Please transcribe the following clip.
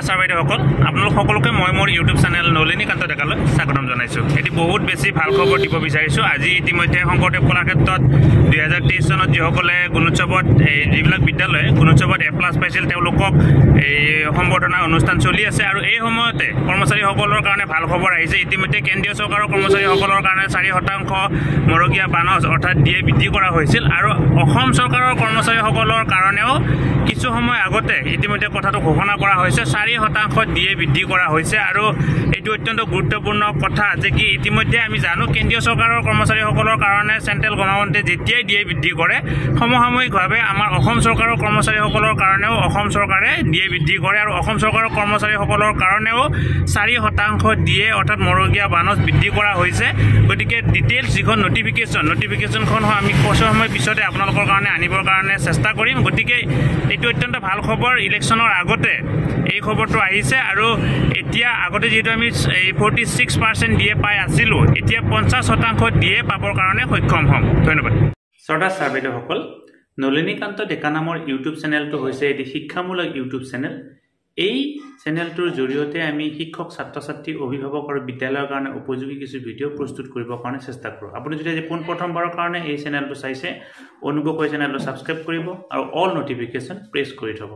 শ্ৰদ্ধা sir বাইদেউসকল আপোনালোক সকলোকে মই মোৰ ইউটিউব চেনেল নলিনীকান্ত ডেকালৈ স্বাগতম জনাইছোঁ। এটি বহুত বেছি ভাল খবৰ দিব বিচাৰিছোঁ। আজি ইতিমধ্যে শংকৰদেৱ কলাক্ষেত্ৰত দুহেজাৰ তেইছ চনত যিসকলে গুণোৎসৱত এই যিবিলাক বিদ্যালয়ে গুণোৎসৱত এ প্লাছ পাইছিল তেওঁলোকক এই সম্বৰ্ধনা অনুষ্ঠান চলি আছে আৰু এই সময়তে কৰ্মচাৰীসকলৰ কাৰণে ভাল খবৰ আহিছে। ইতিমধ্যে কেন্দ্ৰীয় চৰকাৰৰ কৰ্মচাৰীসকলৰ কাৰণে চাৰি শতাংশ মৰগীয়া বানজ অৰ্থাৎ দিয়ে বৃদ্ধি কৰা হৈছিল আৰু অসম চৰকাৰৰ কৰ্মচাৰীসকলৰ কাৰণেও কিছু সময় আগতে ইতিমধ্যে কথাটো ঘোষণা কৰা হৈছে চাৰি শতাংশ দিয়ে বৃদ্ধি কৰা হৈছে আৰু এইটো অত্যন্ত গুৰুত্বপূৰ্ণ কথা যে কি ইতিমধ্যে আমি জানো কেন্দ্ৰীয় চৰকাৰৰ কৰ্মচাৰীসকলৰ কাৰণে চেণ্ট্ৰেল গভৰ্ণমেণ্টে যেতিয়াই দিয়ে বৃদ্ধি কৰে সমসাময়িকভাৱে আমাৰ অসম চৰকাৰৰ কৰ্মচাৰীসকলৰ কাৰণেও অসম চৰকাৰে দিয়ে বৃদ্ধি কৰে আৰু অসম চৰকাৰৰ কৰ্মচাৰীসকলৰ কাৰণেও চাৰি শতাংশ দিয়ে অৰ্থাৎ মৰগীয়া বানজ বৃদ্ধি কৰা হৈছে। গতিকে ডিটেইলছ যিখন নটিফিকেশ্যন নটিফিকেশ্যনখন আমি কিছু সময় পিছতে আপোনালোকৰ কাৰণে আনিবৰ কাৰণে চেষ্টা কৰিম। গতিকে এইটো অত্যন্ত ভাল খবৰ। ইলেকশ্যনৰ আগতে এই খবৰটো আহিছে আৰু এতিয়া আগতে যিহেতু আমি ফৰ্টি ছিক্স পাৰ্চেণ্ট দিয়ে পাই আছিলোঁ এতিয়া পঞ্চাছ শতাংশ দিয়ে পাবৰ কাৰণে সক্ষম হ'ম। ধন্যবাদ। শ্ৰদ্ধা ছাৰ বাইদেউসকল নলিনীকান্ত ডেকা নামৰ ইউটিউব চেনেলটো হৈছে এটি শিক্ষামূলক ইউটিউব চেনেল। এই চেনেলটোৰ জৰিয়তে আমি শিক্ষক ছাত্ৰ ছাত্ৰী অভিভাৱক আৰু বিদ্যালয়ৰ কাৰণে উপযোগী কিছু ভিডিঅ' প্ৰস্তুত কৰিবৰ কাৰণে চেষ্টা কৰোঁ। আপুনি যদি আজি পোনপ্ৰথমবাৰৰ কাৰণে এই চেনেলটো চাইছে অনুগ্ৰহ কৰি চেনেলটো ছাবস্ক্ৰাইব কৰিব আৰু অল নটিফিকেশ্যন প্ৰেছ কৰি থ'ব।